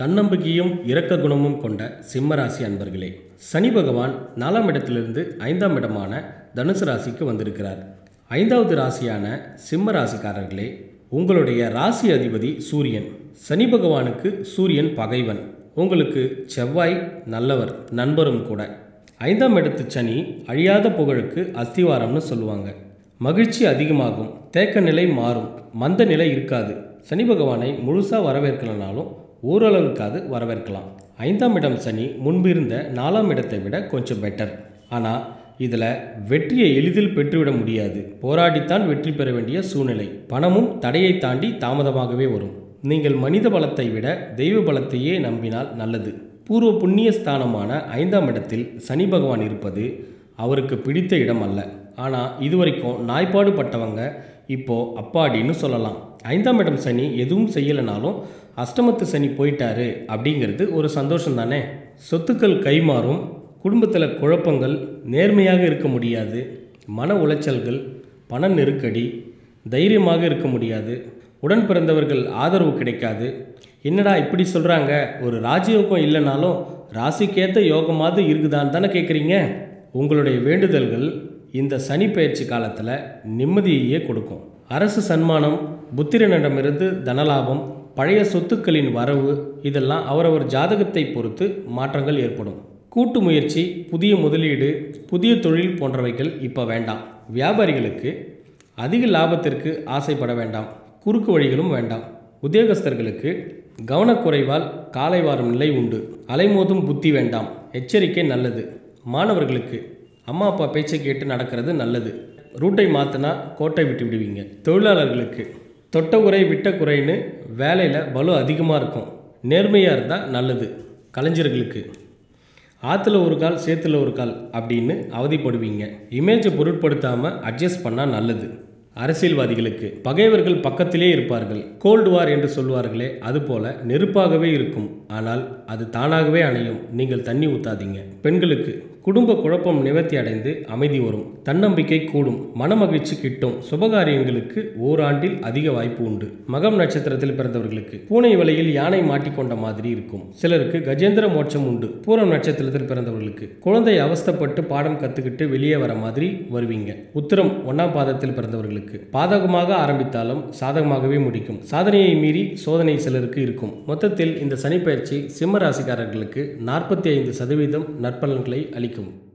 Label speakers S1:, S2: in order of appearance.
S1: தன்னம்பிக்கையும் இரக்க குணமும் கொண்ட சிம்மராசி அன்பர்களே சனி பகவான் நாலாம் இடத்திலிருந்து ஐந்தாம் இடமான தனுசு ராசிக்கு வந்திருக்கிறார். ஐந்தாவது ராசியான சிம்ம ராசிக்காரர்களே உங்களுடைய ராசி அதிபதி சூரியன். சனி பகவானுக்கு சூரியன் பகைவன். உங்களுக்கு செவ்வாய் நல்லவர் நண்பரும் கூட. ஐந்தாம் இடத்து சனி அழியாத புகழுக்கு அஸ்திவாரம்னு சொல்லுவாங்க. மகிழ்ச்சி அதிகமாகும் தேக்க நிலை மாறும் மந்த நிலை இருக்காது. சனி பகவானை முழுசாக வரவேற்கலனாலும் ஓரளவுக்காவது வரவேற்கலாம். ஐந்தாம் இடம் சனி முன்பிருந்த நாலாம் இடத்தை விட கொஞ்சம் பெட்டர் ஆனால் இதில் வெற்றியை எளிதில் பெற்றுவிட முடியாது. போராடித்தான் வெற்றி பெற வேண்டிய சூழ்நிலை. பணமும் தடையை தாண்டி தாமதமாகவே வரும். நீங்கள் மனித பலத்தை விட தெய்வ பலத்தையே நம்பினால் நல்லது. பூர்வ புண்ணிய ஸ்தானமான ஐந்தாம் இடத்தில் சனி பகவான் இருப்பது அவருக்கு பிடித்த இடம் அல்ல. ஆனால் இதுவரைக்கும் நாய்ப்பாடு பட்டவங்க இப்போ அப்பாடின்னு சொல்லலாம். ஐந்தாம் இடம் சனி எதுவும் செய்யலைனாலும் அஷ்டமத்து சனி போயிட்டாரு அப்படிங்கிறது ஒரு சந்தோஷம் தானே சொத்துக்கள் கைமாறும் குடும்பத்தில் குழப்பங்கள் நேர்மையாக இருக்க முடியாது மன உளைச்சல்கள் பண நெருக்கடி தைரியமாக இருக்க முடியாது உடன் பிறந்தவர்கள் ஆதரவு கிடைக்காது. என்னடா இப்படி சொல்கிறாங்க ஒரு ராஜயோகம் இல்லைனாலும் ராசிக்கேற்ற யோகமாவது இருக்குதான்னு தானே கேட்குறீங்க உங்களுடைய வேண்டுதல்கள் இந்த சனி பயிற்சி காலத்தில் நிம்மதியையே கொடுக்கும். அரசு சன்மானம் புத்திரனிடமிருந்து தனலாபம் பழைய சொத்துக்களின் வரவு இதெல்லாம் அவரவர் ஜாதகத்தை பொறுத்து மாற்றங்கள் ஏற்படும். கூட்டு முயற்சி புதிய முதலீடு புதிய தொழில் போன்றவைகள் இப்போ வேண்டாம். வியாபாரிகளுக்கு அதிக லாபத்திற்கு ஆசைப்பட வேண்டாம். குறுக்கு வழிகளும் வேண்டாம். உத்தியோகஸ்தர்களுக்கு கவனக்குறைவால் காலை வாரும் நிலை உண்டு. அலைமோதும் புத்தி வேண்டாம். எச்சரிக்கை நல்லது. மாணவர்களுக்கு அம்மா அப்பா பேச்சை கேட்டு நடக்கிறது நல்லது. ரூட்டை மாற்றினா கோட்டை விட்டு விடுவீங்க. தொழிலாளர்களுக்கு தொட்ட குறை விட்ட குறைன்னு வேலையில் பலு அதிகமாக இருக்கும். நேர்மையாக இருந்தால் நல்லது. கலைஞர்களுக்கு ஆற்றுல ஒரு கால் சேத்துல ஒரு கால் அப்படின்னு அவதிப்படுவீங்க. இமேஜை பொருட்படுத்தாமல் அட்ஜஸ்ட் பண்ணால் நல்லது. அரசியல்வாதிகளுக்கு பகைவர்கள் பக்கத்திலே இருப்பார்கள். கோல்டு வார் என்று சொல்வார்களே அதுபோல நெருப்பாகவே இருக்கும். ஆனால் அது தானாகவே அணையும். நீங்கள் தண்ணி ஊற்றாதீங்க பெண்களுக்கு குடும்ப குழப்பம் நிவர்த்தி அடைந்து அமைதி வரும். தன்னம்பிக்கை கூடும். மனமகிழ்ச்சி கிட்டும். சுபகாரியங்களுக்கு ஓராண்டில் அதிக வாய்ப்பு உண்டு. மகம் நட்சத்திரத்தில் பிறந்தவர்களுக்கு பூனை வலையில் யானை மாட்டிக்கொண்ட மாதிரி இருக்கும். சிலருக்கு கஜேந்திர மோட்சம் உண்டு. பூரம் நட்சத்திரத்தில் பிறந்தவர்களுக்கு குழந்தை அவஸ்தப்பட்டு பாடம் கத்துக்கிட்டு வெளியே வர மாதிரி வருவீங்க. உத்திரம் ஒன்னாம் பாதத்தில் பிறந்தவர்களுக்கு பாதகமாக ஆரம்பித்தாலும் சாதகமாகவே முடிக்கும். சாதனையை மீறி சோதனை சிலருக்கு இருக்கும். மொத்தத்தில் இந்த சனிப்பயிற்சி சிம்ம ராசிக்காரர்களுக்கு நாற்பத்தி ஐந்து சதவீதம் நற்பலன்களை அளிக்கும். Cleiton.